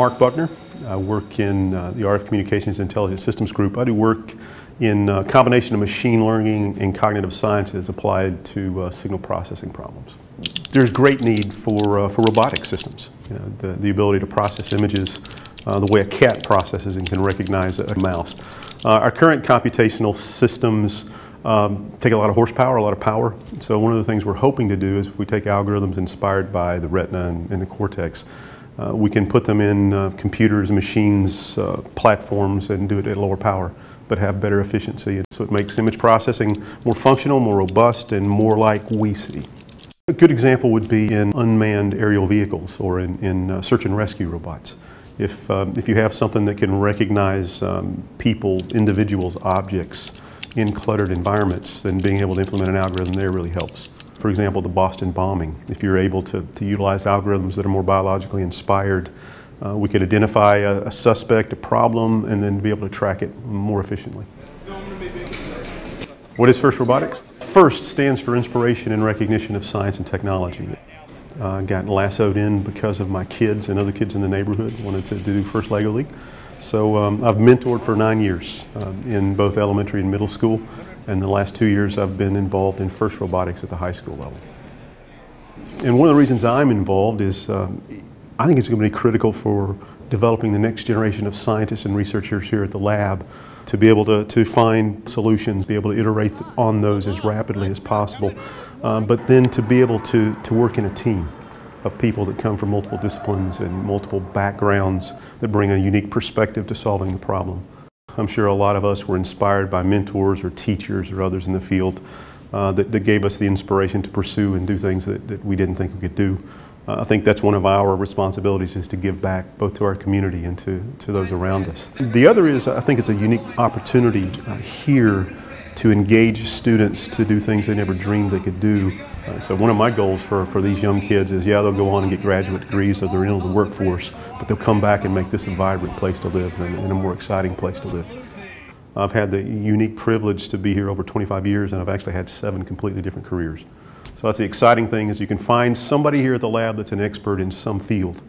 Mark Buckner. I work in uh, the RF Communications Intelligence Systems Group. I do work in a combination of machine learning and cognitive sciences applied to uh, signal processing problems. There's great need for, uh, for robotic systems, you know, the, the ability to process images uh, the way a cat processes and can recognize a, mouse. Uh, our current computational systems um, take a lot of horsepower, a lot of power. So one of the things we're hoping to do is if we take algorithms inspired by the retina and, and the cortex, uh, we can put them in uh, computers, machines, uh, platforms, and do it at lower power, but have better efficiency. And so it makes image processing more functional, more robust, and more like we see. A good example would be in unmanned aerial vehicles or in, in uh, search and rescue robots. If, um, if you have something that can recognize um, people, individuals, objects in cluttered environments, then being able to implement an algorithm there really helps for example, the Boston bombing. If you're able to, to utilize algorithms that are more biologically inspired, uh, we could identify a, a, suspect, a problem, and then be able to track it more efficiently. What is FIRST Robotics? FIRST stands for Inspiration and Recognition of Science and Technology. I uh, got lassoed in because of my kids and other kids in the neighborhood wanted to, to do FIRST LEGO League. So um, I've mentored for nine years uh, in both elementary and middle school. And the last two years I've been involved in FIRST Robotics at the high school level. And one of the reasons I'm involved is um, I think it's going to be critical for developing the next generation of scientists and researchers here at the lab to be able to, to find solutions, be able to iterate on those as rapidly as possible, um, but then to be able to, to work in a team of people that come from multiple disciplines and multiple backgrounds that bring a unique perspective to solving the problem. I'm sure a lot of us were inspired by mentors or teachers or others in the field uh, that, that, gave us the inspiration to pursue and do things that, that we didn't think we could do. Uh, I think that's one of our responsibilities is to give back both to our community and to, to those around us. The other is I think it's a unique opportunity uh, here to engage students to do things they never dreamed they could do. Uh, so one of my goals for, for these young kids is, yeah, they'll go on and get graduate degrees so they're in the workforce, but they'll come back and make this a vibrant place to live and, and a more exciting place to live. I've had the unique privilege to be here over 25 years and I've actually had seven completely different careers. So that's the exciting thing is you can find somebody here at the lab that's an expert in some field.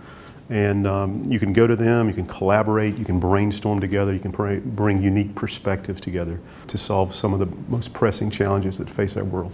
And um, you can go to them, you can collaborate, you can brainstorm together, you can bring unique perspectives together to solve some of the most pressing challenges that face our world.